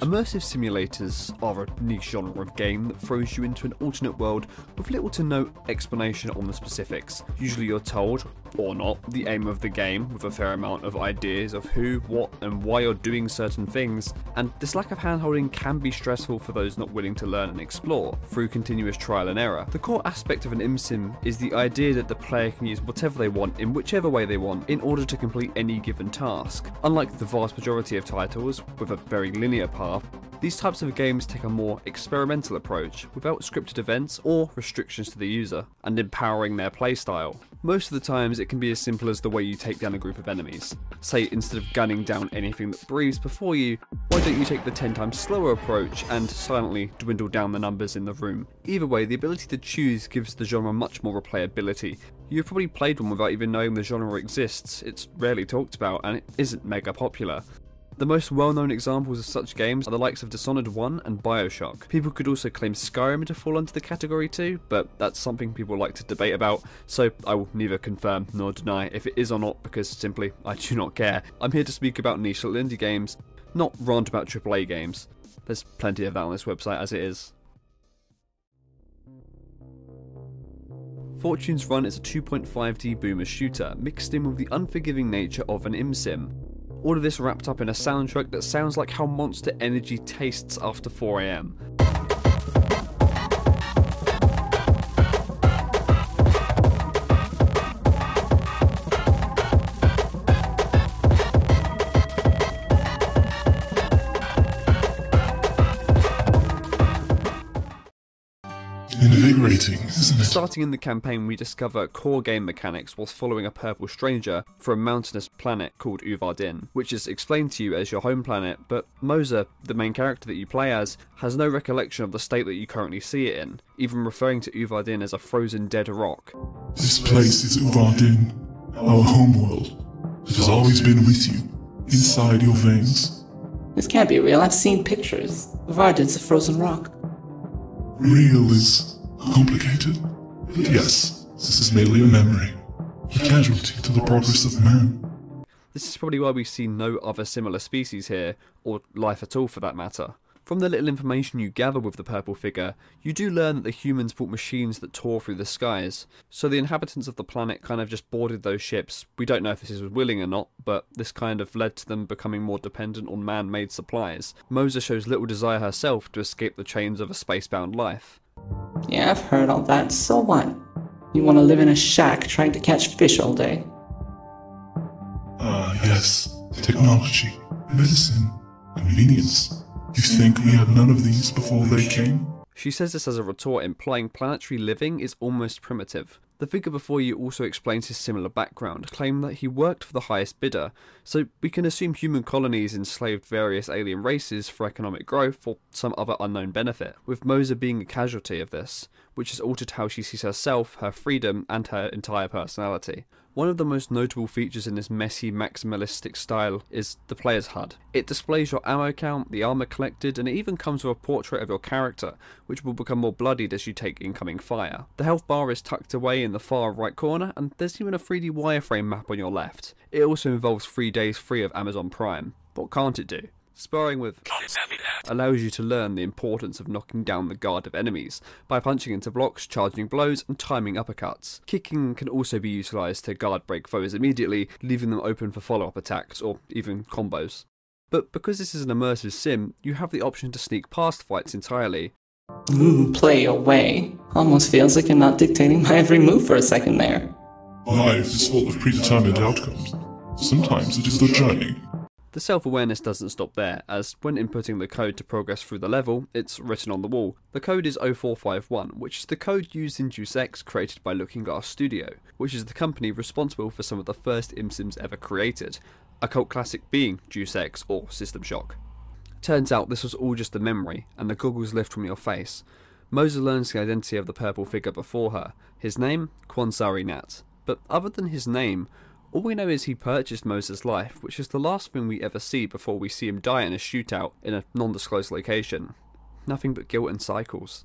Immersive simulators are a niche genre of game that throws you into an alternate world with little to no explanation on the specifics. Usually you're told, or not, the aim of the game with a fair amount of ideas of who, what, and why you're doing certain things, and this lack of handholding can be stressful for those not willing to learn and explore through continuous trial and error. The core aspect of an ImSim is the idea that the player can use whatever they want in whichever way they want in order to complete any given task. Unlike the vast majority of titles with a very linear path, these types of games take a more experimental approach without scripted events or restrictions to the user, and empowering their playstyle. Most of the times it can be as simple as the way you take down a group of enemies. Say instead of gunning down anything that breathes before you, why don't you take the 10 times slower approach and silently dwindle down the numbers in the room. Either way, the ability to choose gives the genre much more replayability. You've probably played one without even knowing the genre exists, it's rarely talked about and it isn't mega popular. The most well-known examples of such games are the likes of Dishonored 1 and Bioshock. People could also claim Skyrim to fall under the category too, but that's something people like to debate about, so I will neither confirm nor deny if it is or not because simply I do not care. I'm here to speak about niche little indie games, not rant about AAA games. There's plenty of that on this website as it is. Fortune's Run is a 2.5D boomer shooter mixed in with the unforgiving nature of an ImSim. All of this wrapped up in a soundtrack that sounds like how Monster Energy tastes after 4am. Invigorating, isn't it? Starting in the campaign, we discover core game mechanics whilst following a purple stranger for a mountainous planet called Uvardin, which is explained to you as your home planet, but Moser, the main character that you play as, has no recollection of the state that you currently see it in, even referring to Uvardin as a frozen dead rock. This place is Uvardin, our homeworld. It has always been with you, inside your veins. This can't be real. I've seen pictures. Vardin's a frozen rock. Real is complicated. But yes, this is merely a memory. A casualty to the progress of man. This is probably why we see no other similar species here, or life at all for that matter. From the little information you gather with the purple figure, you do learn that the humans built machines that tore through the skies. So the inhabitants of the planet kind of just boarded those ships. We don't know if this is willing or not, but this kind of led to them becoming more dependent on man-made supplies. Moser shows little desire herself to escape the chains of a spacebound life. Yeah, I've heard all that. So what? You want to live in a shack trying to catch fish all day? Ah, yes. Technology, medicine, convenience. You think we had none of these before they came? She says this as a retort, implying planetary living is almost primitive. The figure before you also explains his similar background, claiming that he worked for the highest bidder, so we can assume human colonies enslaved various alien races for economic growth or some other unknown benefit, with Moser being a casualty of this, which has altered how she sees herself, her freedom, and her entire personality. One of the most notable features in this messy, maximalistic style is the player's HUD. It displays your ammo count, the armor collected, and it even comes with a portrait of your character, which will become more bloodied as you take incoming fire. The health bar is tucked away in the far right corner, and there's even a 3D wireframe map on your left. It also involves 3 days free of Amazon Prime. What can't it do? Sparring with allows you to learn the importance of knocking down the guard of enemies by punching into blocks, charging blows, and timing uppercuts. Kicking can also be utilised to guard break foes immediately, leaving them open for follow up attacks or even combos. But because this is an immersive sim, you have the option to sneak past fights entirely. Ooh, play away. Almost feels like you're not dictating my every move for a second there. Life is full of predetermined outcomes. Sometimes it is the journey. The self awareness doesn't stop there, as when inputting the code to progress through the level, it's written on the wall. The code is 0451, which is the code used in Deus Ex created by Looking Glass Studio, which is the company responsible for some of the first ImSims ever created, a cult classic being Deus Ex or System Shock. Turns out this was all just a memory, and the goggles lift from your face. Moser learns the identity of the purple figure before her. His name? Kwansari Nat. But other than his name, all we know is he purchased Moser's life, which is the last thing we ever see before we see him die in a shootout in a nondisclosed location. Nothing but guilt and cycles.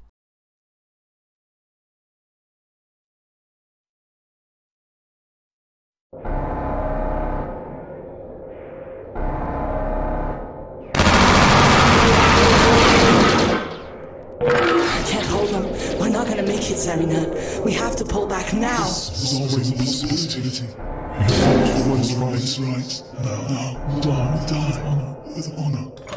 We're not gonna make it, Zarina. We have to pull back now. This is always a possibility. What is right, right. Now, now, die, die, honor, with honor.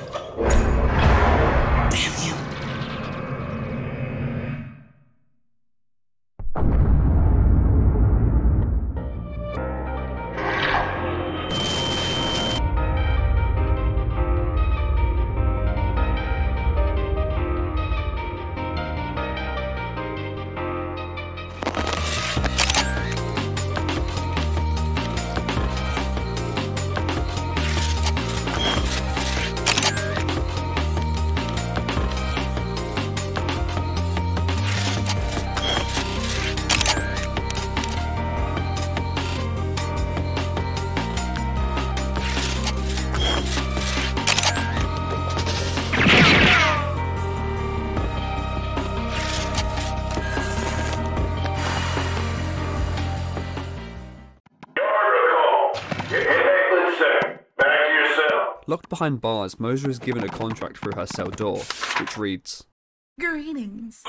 Behind bars, Moser is given a contract through her cell door, which reads Greetings.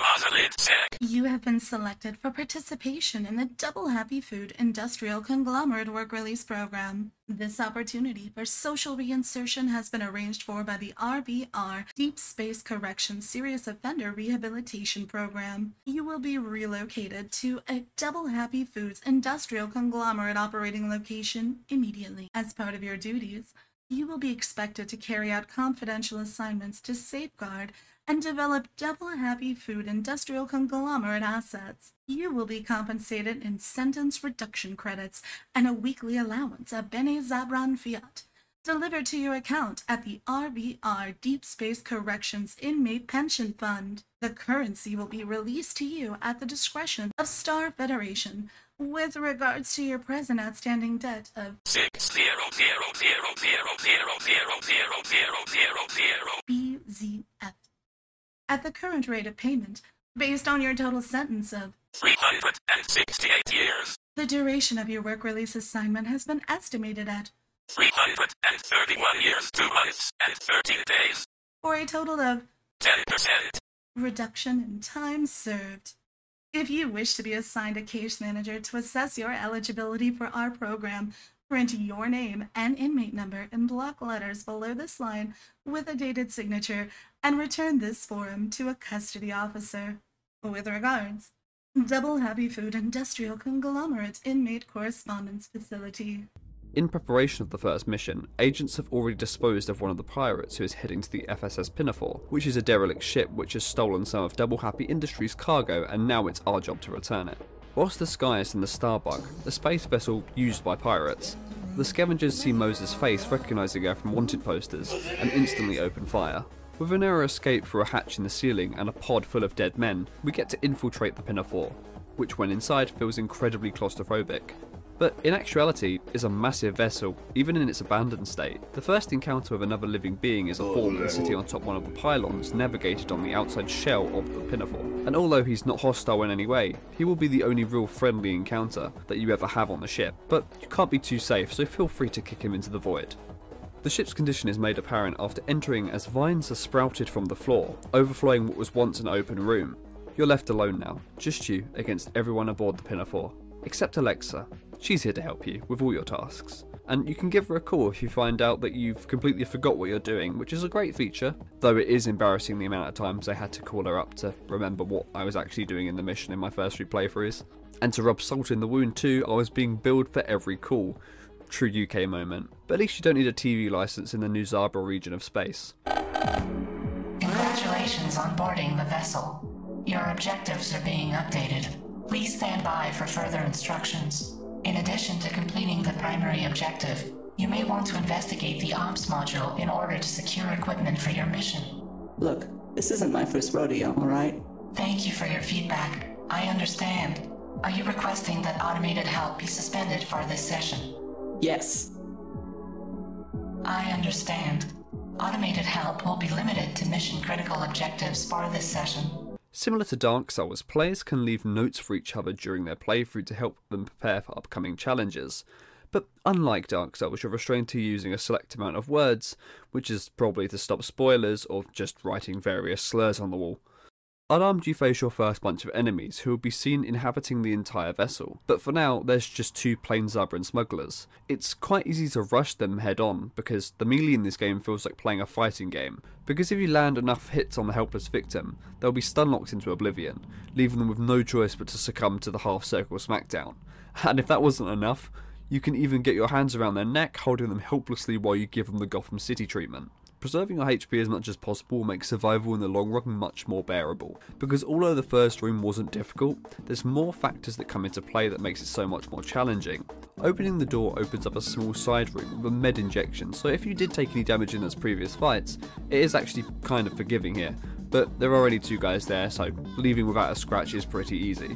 You have been selected for participation in the Double Happy Food Industrial Conglomerate Work Release Program. This opportunity for social reinsertion has been arranged for by the RBR Deep Space Correction Serious Offender Rehabilitation Program. You will be relocated to a Double Happy Foods Industrial Conglomerate operating location immediately. As part of your duties, you will be expected to carry out confidential assignments to safeguard and develop double happy food industrial conglomerate assets. You will be compensated in sentence reduction credits and a weekly allowance of Bene Zabran Fiat delivered to your account at the RBR Deep Space Corrections Inmate Pension Fund. The currency will be released to you at the discretion of Star Federation with regards to your present outstanding debt of Six zero zero zero zero zero zero zero zero zero zero. BZF. At the current rate of payment, based on your total sentence of Three hundred and sixty-eight years. the duration of your work release assignment has been estimated at Three hundred and thirty-one years, two months, and thirteen days. for a total of Ten percent. reduction in time served. If you wish to be assigned a case manager to assess your eligibility for our program, print your name and inmate number in block letters below this line with a dated signature and return this form to a custody officer. With regards, Double Happy Food Industrial Conglomerate Inmate Correspondence Facility. In preparation of the first mission, agents have already disposed of one of the pirates who is heading to the FSS Pinafore, which is a derelict ship which has stolen some of Double Happy Industries' cargo and now it's our job to return it. Whilst disguised in the Starbug, a space vessel used by pirates, the scavengers see Moser's face, recognising her from wanted posters, and instantly open fire. With a narrow escape through a hatch in the ceiling and a pod full of dead men, we get to infiltrate the Pinafore, which when inside feels incredibly claustrophobic. But in actuality, is a massive vessel, even in its abandoned state. The first encounter with another living being is a foreman sitting on top one of the pylons navigated on the outside shell of the Pinafore. And although he's not hostile in any way, he will be the only real friendly encounter that you ever have on the ship. But you can't be too safe, so feel free to kick him into the void. The ship's condition is made apparent after entering as vines are sprouted from the floor, overflowing what was once an open room. You're left alone now, just you against everyone aboard the Pinafore. Except Alexa. She's here to help you with all your tasks. And you can give her a call if you find out that you've completely forgot what you're doing, which is a great feature, though it is embarrassing the amount of times I had to call her up to remember what I was actually doing in the mission in my first three playthroughs. And to rub salt in the wound too, I was being billed for every call. True UK moment. But at least you don't need a TV license in the New Zabra region of space. Congratulations on boarding the vessel. Your objectives are being updated. Please stand by for further instructions. In addition to completing the primary objective, you may want to investigate the ops module in order to secure equipment for your mission. Look, this isn't my first rodeo, alright? Thank you for your feedback. I understand. Are you requesting that automated help be suspended for this session? Yes. I understand. Automated help will be limited to mission critical objectives for this session. Similar to Dark Souls, players can leave notes for each other during their playthrough to help them prepare for upcoming challenges. But unlike Dark Souls, you're restrained to using a select amount of words, which is probably to stop spoilers or just writing various slurs on the wall. Unarmed, you face your first bunch of enemies who will be seen inhabiting the entire vessel, but for now there's just two plain Zabran smugglers. It's quite easy to rush them head on because the melee in this game feels like playing a fighting game, because if you land enough hits on the helpless victim, they'll be stun locked into oblivion, leaving them with no choice but to succumb to the half circle smackdown. And if that wasn't enough, you can even get your hands around their neck, holding them helplessly while you give them the Gotham City treatment. Preserving your HP as much as possible makes survival in the long run much more bearable, because although the first room wasn't difficult, there's more factors that come into play that makes it so much more challenging. Opening the door opens up a small side room with a med injection, so if you did take any damage in those previous fights, it is actually kind of forgiving here, but there are only two guys there, so leaving without a scratch is pretty easy.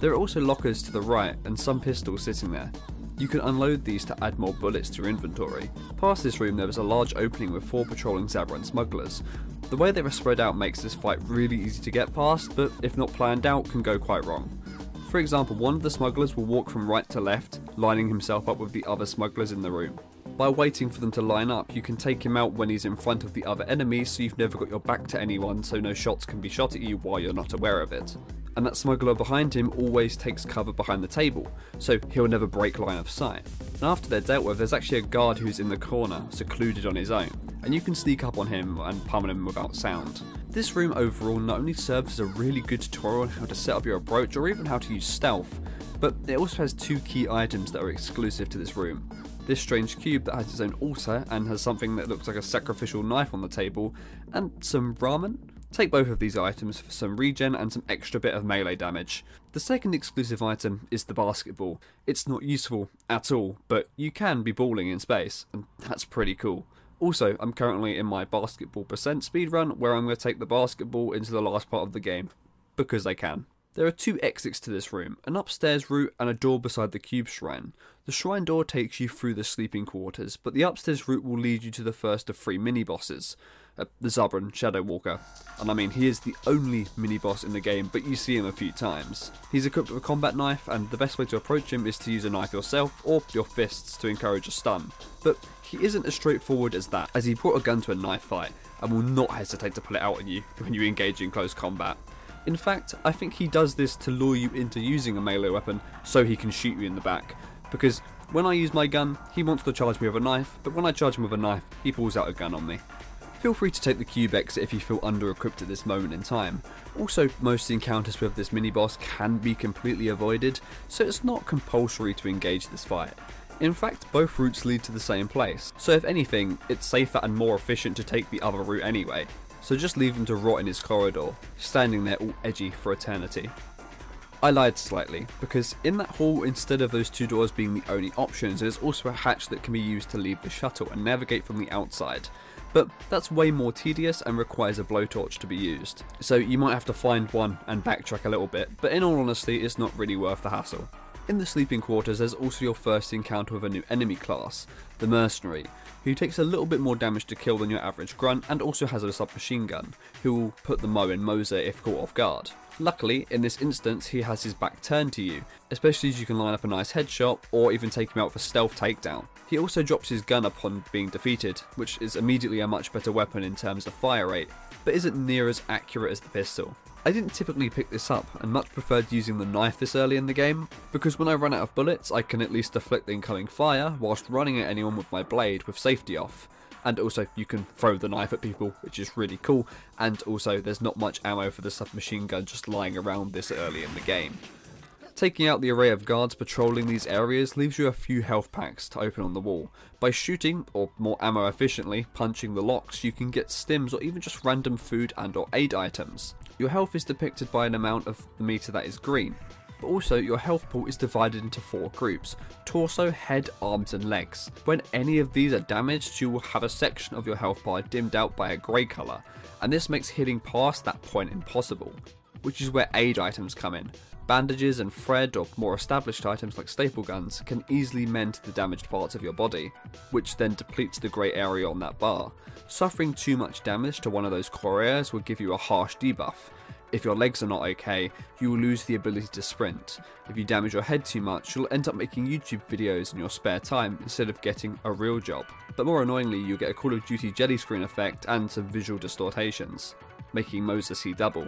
There are also lockers to the right and some pistols sitting there, you can unload these to add more bullets to your inventory. Past this room there is a large opening with four patrolling Zabran smugglers. The way they are spread out makes this fight really easy to get past, but if not planned out can go quite wrong. For example, one of the smugglers will walk from right to left, lining himself up with the other smugglers in the room. By waiting for them to line up, you can take him out when he's in front of the other enemies so you've never got your back to anyone so no shots can be shot at you while you're not aware of it and that smuggler behind him always takes cover behind the table, so he'll never break line of sight. And after they're dealt with, there's actually a guard who's in the corner, secluded on his own, and you can sneak up on him and pummel him without sound. This room overall not only serves as a really good tutorial on how to set up your approach or even how to use stealth, but it also has two key items that are exclusive to this room. This strange cube that has its own altar and has something that looks like a sacrificial knife on the table, and some ramen? Take both of these items for some regen and some extra bit of melee damage. The second exclusive item is the basketball. It's not useful at all, but you can be balling in space, and that's pretty cool. Also, I'm currently in my basketball percent speedrun where I'm going to take the basketball into the last part of the game, because I can. There are two exits to this room, an upstairs route and a door beside the cube shrine. The shrine door takes you through the sleeping quarters, but the upstairs route will lead you to the first of three mini-bosses uh, the Zabran Shadow Walker. And I mean, he is the only mini boss in the game, but you see him a few times. He's equipped with a combat knife, and the best way to approach him is to use a knife yourself or your fists to encourage a stun. But he isn't as straightforward as that, as he brought a gun to a knife fight and will not hesitate to pull it out on you when you engage in close combat. In fact, I think he does this to lure you into using a melee weapon so he can shoot you in the back. Because when I use my gun, he wants to charge me with a knife, but when I charge him with a knife, he pulls out a gun on me. Feel free to take the cube exit if you feel under equipped at this moment in time. Also, most encounters with this mini boss can be completely avoided, so it's not compulsory to engage this fight. In fact, both routes lead to the same place, so if anything, it's safer and more efficient to take the other route anyway. So just leave him to rot in his corridor, standing there all edgy for eternity. I lied slightly, because in that hall, instead of those two doors being the only options, there's also a hatch that can be used to leave the shuttle and navigate from the outside, but that's way more tedious and requires a blowtorch to be used. So you might have to find one and backtrack a little bit, but in all honesty it's not really worth the hassle. In the sleeping quarters there's also your first encounter with a new enemy class, the Mercenary, who takes a little bit more damage to kill than your average grunt and also has a submachine gun, who will put the Mo in Moser if caught off guard. Luckily, in this instance, he has his back turned to you, especially as you can line up a nice headshot or even take him out for stealth takedown. He also drops his gun upon being defeated, which is immediately a much better weapon in terms of fire rate, but isn't near as accurate as the pistol. I didn't typically pick this up and much preferred using the knife this early in the game, because when I run out of bullets I can at least deflect the incoming fire whilst running at anyone with my blade with safety off and also you can throw the knife at people, which is really cool, and also there's not much ammo for the submachine gun just lying around this early in the game. Taking out the array of guards patrolling these areas leaves you a few health packs to open on the wall. By shooting, or more ammo efficiently, punching the locks, you can get stims or even just random food and or aid items. Your health is depicted by an amount of the meter that is green, but also your health pool is divided into four groups torso, head, arms, and legs. When any of these are damaged, you will have a section of your health bar dimmed out by a grey colour, and this makes hitting past that point impossible, which is where aid items come in. Bandages and thread or more established items like staple guns can easily mend the damaged parts of your body, which then depletes the grey area on that bar. Suffering too much damage to one of those core areas will give you a harsh debuff, if your legs are not okay, you will lose the ability to sprint. If you damage your head too much, you'll end up making YouTube videos in your spare time instead of getting a real job. But more annoyingly, you'll get a Call of Duty jelly screen effect and some visual distortions, making Moser see double.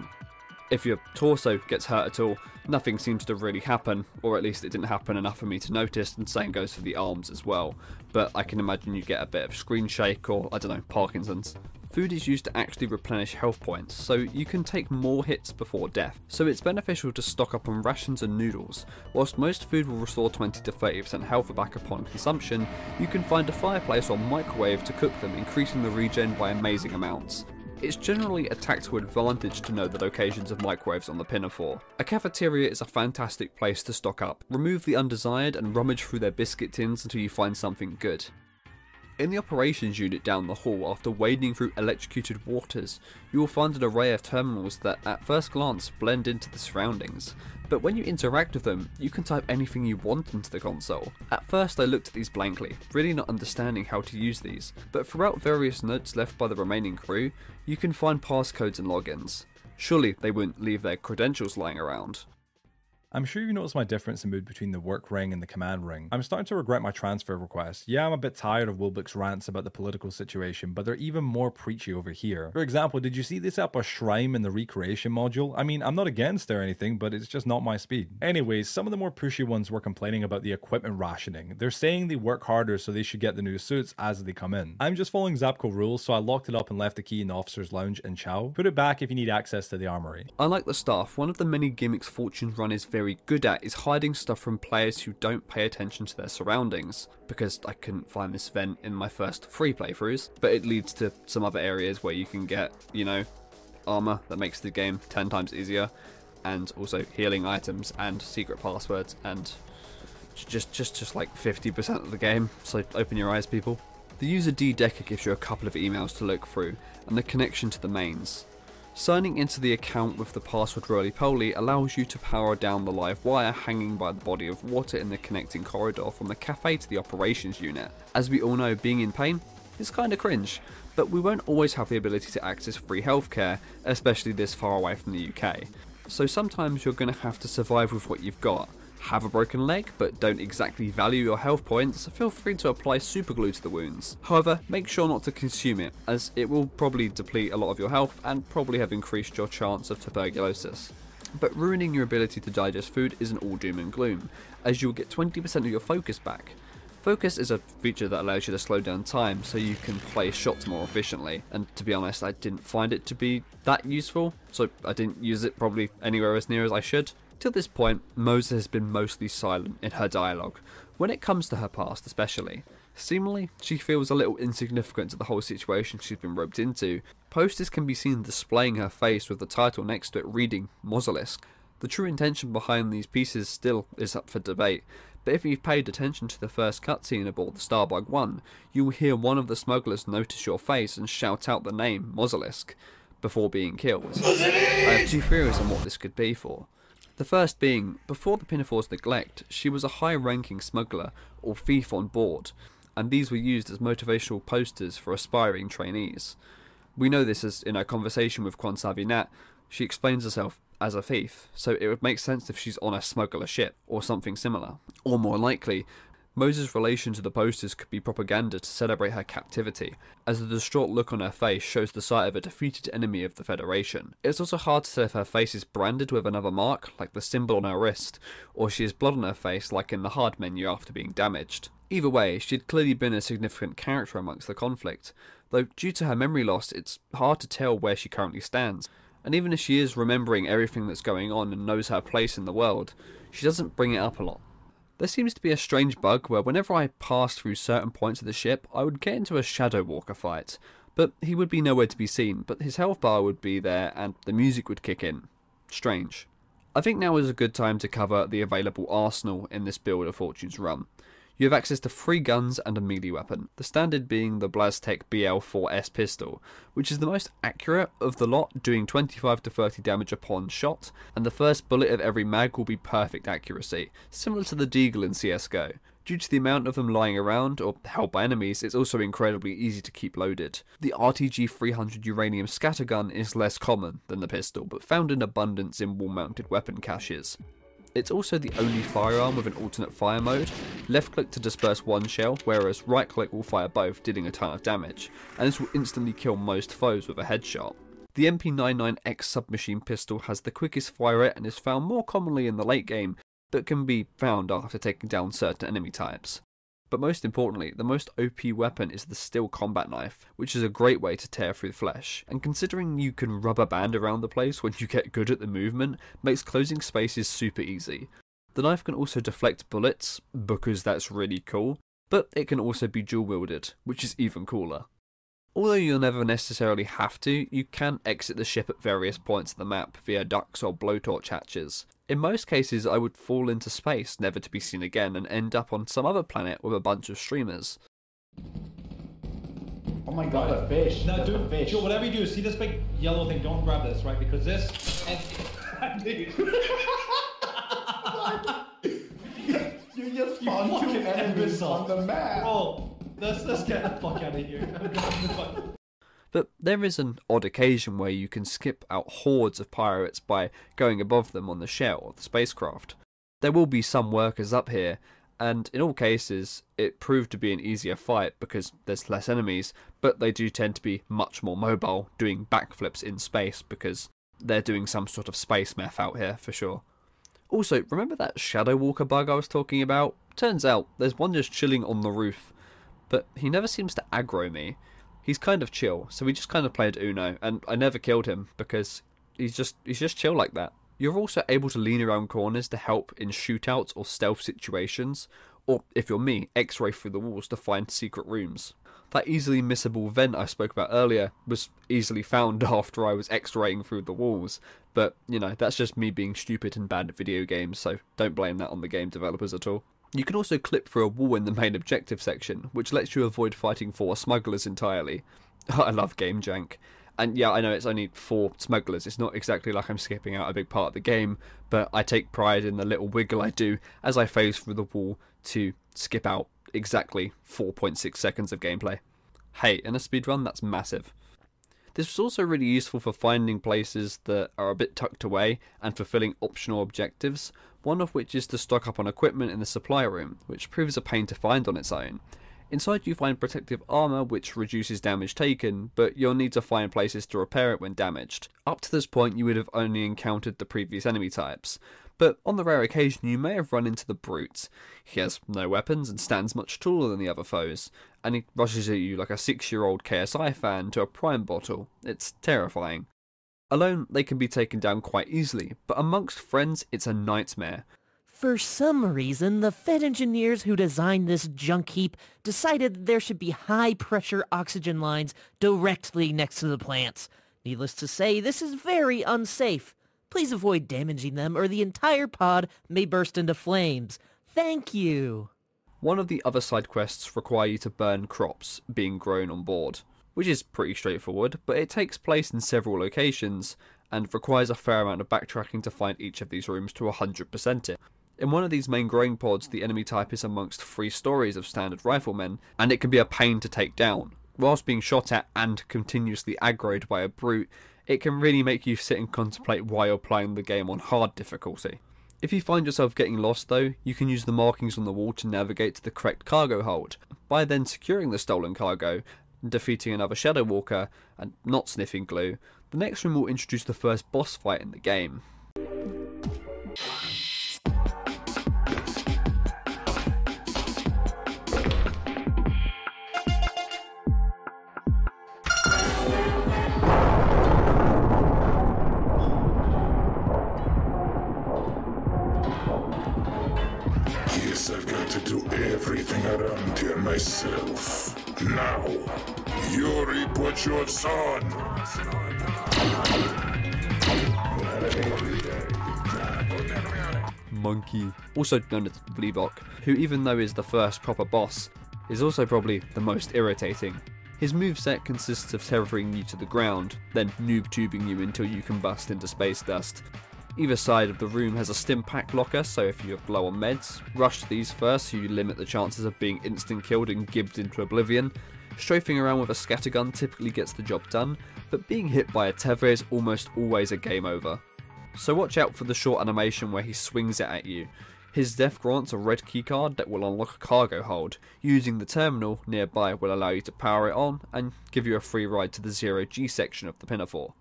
If your torso gets hurt at all, nothing seems to really happen, or at least it didn't happen enough for me to notice, and same goes for the arms as well. But I can imagine you get a bit of screen shake or, I don't know, Parkinson's. Food is used to actually replenish health points, so you can take more hits before death. So it's beneficial to stock up on rations and noodles. Whilst most food will restore 20 to 30% health back upon consumption, you can find a fireplace or microwave to cook them, increasing the regen by amazing amounts. It's generally a tactical advantage to know the locations of microwaves on the Pinafore. A cafeteria is a fantastic place to stock up. Remove the undesired and rummage through their biscuit tins until you find something good. In the operations unit down the hall, after wading through electrocuted waters, you will find an array of terminals that at first glance blend into the surroundings, but when you interact with them, you can type anything you want into the console. At first I looked at these blankly, really not understanding how to use these, but throughout various notes left by the remaining crew, you can find passcodes and logins. Surely they wouldn't leave their credentials lying around. I'm sure you noticed my difference in mood between the work ring and the command ring. I'm starting to regret my transfer request. Yeah, I'm a bit tired of Wilbeck's rants about the political situation, but they're even more preachy over here. For example, did you see this up a shrine in the recreation module? I mean, I'm not against or anything, but it's just not my speed. Anyways, some of the more pushy ones were complaining about the equipment rationing. They're saying they work harder so they should get the new suits as they come in. I'm just following Zapco rules, so I locked it up and left the key in the officer's lounge in Chow. Put it back if you need access to the armory. Unlike the staff, one of the many gimmicks Fortune's run is very good at is hiding stuff from players who don't pay attention to their surroundings, because I couldn't find this vent in my first three playthroughs, but it leads to some other areas where you can get, you know, armor that makes the game 10 times easier, and also healing items and secret passwords and just just just like 50% of the game, so open your eyes people. The user D Decker gives you a couple of emails to look through, and the connection to the mains. Signing into the account with the password roly-poly allows you to power down the live wire hanging by the body of water in the connecting corridor from the cafe to the operations unit. As we all know, being in pain is kinda cringe, but we won't always have the ability to access free healthcare, especially this far away from the UK. So sometimes you're gonna have to survive with what you've got, have a broken leg but don't exactly value your health points, feel free to apply superglue to the wounds. However, make sure not to consume it, as it will probably deplete a lot of your health and probably have increased your chance of tuberculosis. But ruining your ability to digest food isn't all doom and gloom, as you'll get 20% of your focus back. Focus is a feature that allows you to slow down time so you can play shots more efficiently, and to be honest, I didn't find it to be that useful, so I didn't use it probably anywhere as near as I should. Till this point, Moser has been mostly silent in her dialogue, when it comes to her past especially. Seemingly, she feels a little insignificant to the whole situation she's been roped into. Posters can be seen displaying her face with the title next to it reading Mozelisk. The true intention behind these pieces still is up for debate, but if you've paid attention to the first cutscene aboard the Starbug 1, you will hear one of the smugglers notice your face and shout out the name Mozelisk before being killed. I have two theories on what this could be for. The first being, before the Pinafore's neglect, she was a high ranking smuggler or thief on board, and these were used as motivational posters for aspiring trainees. We know this as in her conversation with Quan Savinat, she explains herself as a thief, so it would make sense if she's on a smuggler ship or something similar. Or more likely, Moser's relation to the posters could be propaganda to celebrate her captivity, as the distraught look on her face shows the sight of a defeated enemy of the Federation. It's also hard to tell if her face is branded with another mark, like the symbol on her wrist, or she has blood on her face, like in the hard menu after being damaged. Either way, she had clearly been a significant character amongst the conflict, though due to her memory loss, it's hard to tell where she currently stands. And even if she is remembering everything that's going on and knows her place in the world, she doesn't bring it up a lot. There seems to be a strange bug where whenever I passed through certain points of the ship, I would get into a Shadow Walker fight, but he would be nowhere to be seen, but his health bar would be there and the music would kick in. Strange. I think now is a good time to cover the available arsenal in this build of Fortune's Run. You have access to three guns and a melee weapon, the standard being the Blastech BL4S pistol, which is the most accurate of the lot, doing 25 to 30 damage upon shot, and the first bullet of every mag will be perfect accuracy, similar to the Deagle in CSGO. Due to the amount of them lying around or held by enemies, it's also incredibly easy to keep loaded. The RTG 300 uranium scattergun is less common than the pistol, but found in abundance in wall mounted weapon caches. It's also the only firearm with an alternate fire mode. Left click to disperse one shell, whereas right click will fire both, dealing a ton of damage, and this will instantly kill most foes with a headshot. The MP99X submachine pistol has the quickest fire rate and is found more commonly in the late game, but can be found after taking down certain enemy types. But most importantly, the most OP weapon is the steel combat knife, which is a great way to tear through flesh. And considering you can rubber band around the place when you get good at the movement, makes closing spaces super easy. The knife can also deflect bullets, because that's really cool, but it can also be dual wielded, which is even cooler. Although you'll never necessarily have to, you can exit the ship at various points of the map via ducts or blowtorch hatches. In most cases, I would fall into space, never to be seen again, and end up on some other planet with a bunch of streamers. Oh my god, a fish. No, That's do a fish. Joe, whatever you do, see this big yellow thing, don't grab this, right? Because this. And, You just You found two enemies on the map. Bro, let's, let's get the fuck out of here. But there is an odd occasion where you can skip out hordes of pirates by going above them on the shell of the spacecraft. There will be some workers up here, and in all cases, it proved to be an easier fight because there's less enemies, but they do tend to be much more mobile, doing backflips in space because they're doing some sort of space meth out here for sure. Also, remember that Shadow Walker bug I was talking about? Turns out there's one just chilling on the roof, but he never seems to aggro me. He's kind of chill, so we just kind of played Uno, and I never killed him because he's just he's just chill like that. You're also able to lean around corners to help in shootouts or stealth situations, or if you're me, X-ray through the walls to find secret rooms. That easily missable vent I spoke about earlier was easily found after I was X-raying through the walls, but you know that's just me being stupid and bad at video games, so don't blame that on the game developers at all. You can also clip through a wall in the main objective section, which lets you avoid fighting four smugglers entirely. I love game jank. And yeah, I know it's only four smugglers. It's not exactly like I'm skipping out a big part of the game, but I take pride in the little wiggle I do as I phase through the wall to skip out exactly 4.6 seconds of gameplay. Hey, in a speedrun, that's massive. This was also really useful for finding places that are a bit tucked away and fulfilling optional objectives, one of which is to stock up on equipment in the supply room, which proves a pain to find on its own. Inside you find protective armour which reduces damage taken, but you'll need to find places to repair it when damaged. Up to this point you would have only encountered the previous enemy types, but on the rare occasion you may have run into the Brute. He has no weapons and stands much taller than the other foes, and he rushes at you like a six year old KSI fan to a prime bottle. It's terrifying. Alone, they can be taken down quite easily, but amongst friends, it's a nightmare. For some reason, the Fed engineers who designed this junk heap decided there should be high-pressure oxygen lines directly next to the plants. Needless to say, this is very unsafe. Please avoid damaging them or the entire pod may burst into flames. Thank you. One of the other side quests require you to burn crops being grown on board, which is pretty straightforward, but it takes place in several locations and requires a fair amount of backtracking to find each of these rooms to 100% it. In one of these main growing pods, the enemy type is amongst three stories of standard riflemen, and it can be a pain to take down. Whilst being shot at and continuously aggroed by a brute, it can really make you sit and contemplate why you're playing the game on hard difficulty. If you find yourself getting lost though, you can use the markings on the wall to navigate to the correct cargo hold. By then securing the stolen cargo, defeating another Shadow Walker, and not sniffing glue, the next room will introduce the first boss fight in the game. Also known as Bleebok, who even though is the first proper boss, is also probably the most irritating. His moveset consists of tethering you to the ground, then noob tubing you until you combust into space dust. Either side of the room has a stim pack locker, so if you're low on meds, rush these first so you limit the chances of being instant killed and gibbed into oblivion. Strafing around with a scattergun typically gets the job done, but being hit by a tether is almost always a game over. So watch out for the short animation where he swings it at you. His death grants a red keycard that will unlock a cargo hold. Using the terminal nearby will allow you to power it on and give you a free ride to the zero G section of the Pinafore.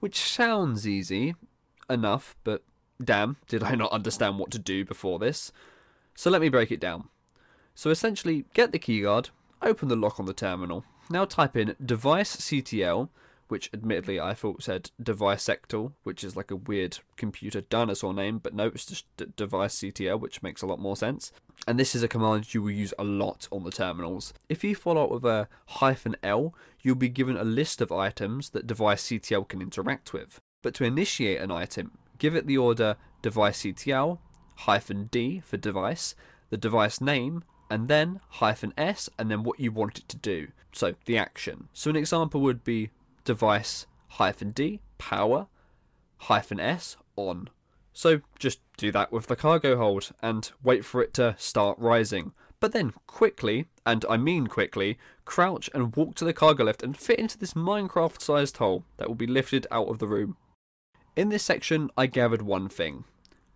which sounds easy enough, but damn, did I not understand what to do before this. So let me break it down. So essentially, get the keycard, open the lock on the terminal, now type in device CTL, which admittedly I thought said device sectal, which is like a weird computer dinosaur name, but no, it's just d- device CTL, which makes a lot more sense. And this is a command you will use a lot on the terminals. If you follow up with a hyphen L, you'll be given a list of items that device CTL can interact with. But to initiate an item, give it the order device CTL hyphen D for device, the device name, and then hyphen S, and then what you want it to do. So the action. So an example would be device hyphen D power hyphen S on. So just do that with the cargo hold and wait for it to start rising. But then quickly, and I mean quickly, crouch and walk to the cargo lift and fit into this Minecraft sized hole that will be lifted out of the room. In this section, I gathered one thing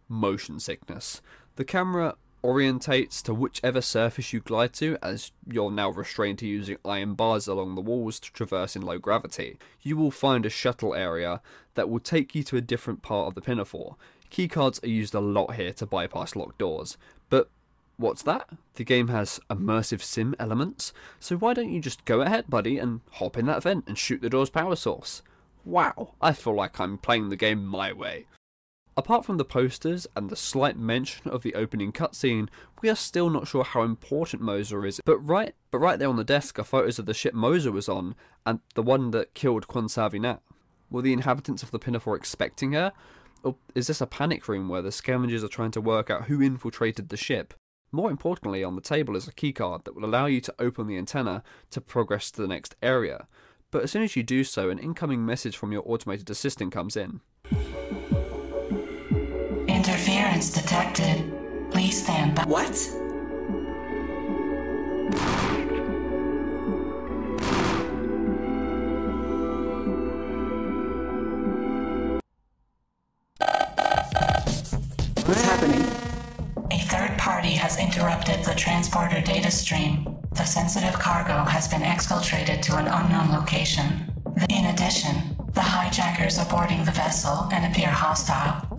motion sickness. The camera orientates to whichever surface you glide to, as you're now restrained to using iron bars along the walls to traverse in low gravity. You will find a shuttle area that will take you to a different part of the pinafore. Keycards are used a lot here to bypass locked doors, but what's that? The game has immersive sim elements, so why don't you just go ahead, buddy, and hop in that vent and shoot the door's power source? Wow, I feel like I'm playing the game my way. Apart from the posters and the slight mention of the opening cutscene, we are still not sure how important Moser is. But right, but right there on the desk are photos of the ship Moser was on, and the one that killed Quan Savinat. Were the inhabitants of the Pinafore expecting her? Or is this a panic room where the scavengers are trying to work out who infiltrated the ship? More importantly, on the table is a keycard that will allow you to open the antenna to progress to the next area. But as soon as you do so, an incoming message from your automated assistant comes in. Interference detected. Please stand by. What? What's happening? A third party has interrupted the transporter data stream. The sensitive cargo has been exfiltrated to an unknown location. In addition, the hijackers are boarding the vessel and appear hostile.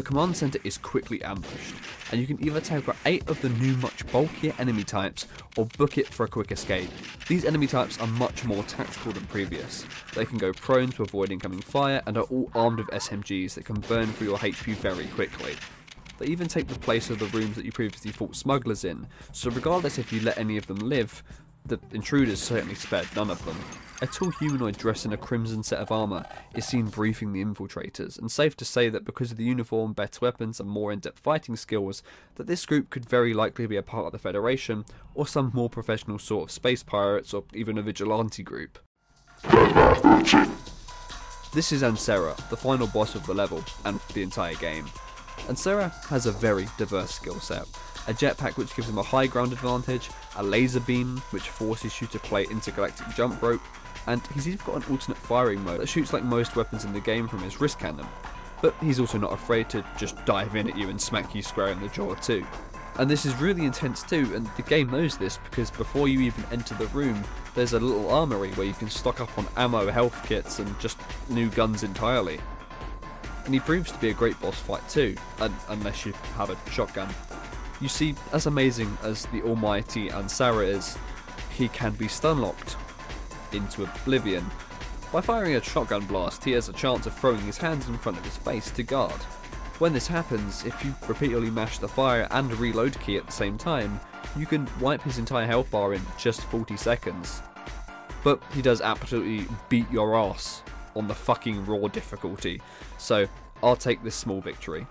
The command center is quickly ambushed, and you can either take out 8 of the new much bulkier enemy types or book it for a quick escape. These enemy types are much more tactical than previous. They can go prone to avoid incoming fire and are all armed with SMGs that can burn through your HP very quickly. They even take the place of the rooms that you previously fought smugglers in, so regardless if you let any of them live, the intruders certainly spared none of them. A tall humanoid dressed in a crimson set of armour is seen briefing the infiltrators, and safe to say that because of the uniform, better weapons, and more in-depth fighting skills, that this group could very likely be a part of the Federation, or some more professional sort of space pirates, or even a vigilante group. This is Ansera, the final boss of the level, and the entire game. Ansera has a very diverse skill set. A jetpack which gives him a high ground advantage, a laser beam which forces you to play intergalactic jump rope, and he's even got an alternate firing mode that shoots like most weapons in the game from his wrist cannon. But he's also not afraid to just dive in at you and smack you square in the jaw too. And this is really intense too, and the game knows this because before you even enter the room, there's a little armory where you can stock up on ammo, health kits, and just new guns entirely. And he proves to be a great boss fight too, un- unless you have a shotgun. You see, as amazing as the almighty Ansara is, he can be stun locked into oblivion. By firing a shotgun blast, he has a chance of throwing his hands in front of his face to guard. When this happens, if you repeatedly mash the fire and reload key at the same time, you can wipe his entire health bar in just 40 seconds. But he does absolutely beat your ass on the fucking raw difficulty, so I'll take this small victory.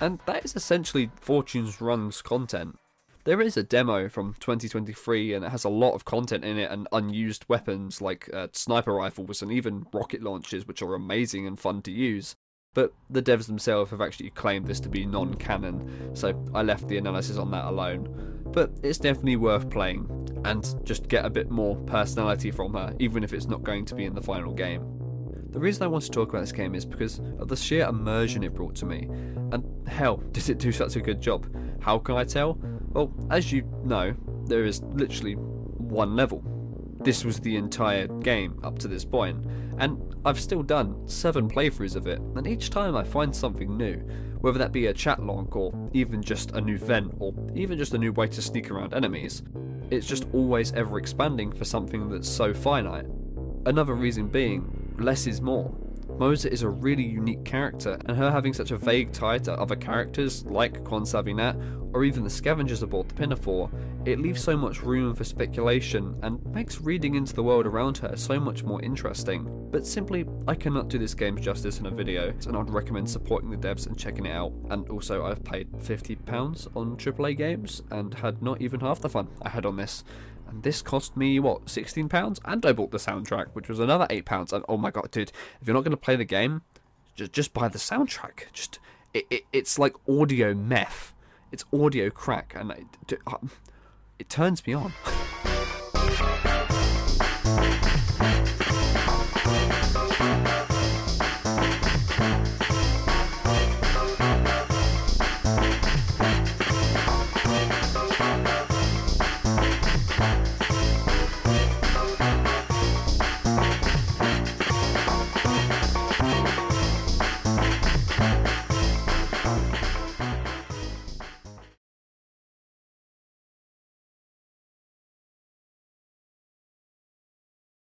And that is essentially Fortune's Run's content. There is a demo from 2023 and it has a lot of content in it and unused weapons like uh, sniper rifles and even rocket launchers, which are amazing and fun to use. But the devs themselves have actually claimed this to be non canon, so I left the analysis on that alone. But it's definitely worth playing and just get a bit more personality from her, even if it's not going to be in the final game. The reason I want to talk about this game is because of the sheer immersion it brought to me. And hell, did it do such a good job? How can I tell? Well, as you know, there is literally one level. This was the entire game up to this point, and I've still done seven playthroughs of it, and each time I find something new, whether that be a chat log or even just a new vent or even just a new way to sneak around enemies. It's just always ever expanding for something that's so finite. Another reason being, less is more. Moser is a really unique character, and her having such a vague tie to other characters like Quan Savinat or even the scavengers aboard the Pinafore, it leaves so much room for speculation and makes reading into the world around her so much more interesting. But simply, I cannot do this game justice in a video, and I'd recommend supporting the devs and checking it out. And also, I've paid £50 on AAA games and had not even half the fun I had on this and this cost me what 16 pounds? And i bought the soundtrack which was another 8 pounds. And oh my god dude if you're not going to play the game just just buy the soundtrack. Just it, it, it's like audio meth. It's audio crack. And it, it, uh, it turns me on